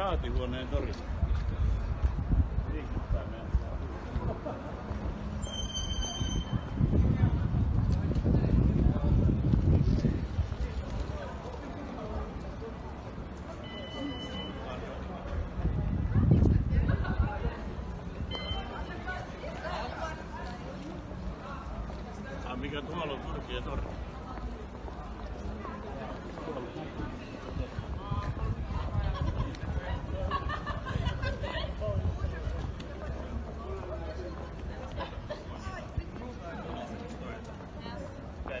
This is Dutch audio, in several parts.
raatihuoneen torilla.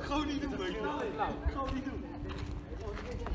Gewoon niet doen, Gewoon niet doen.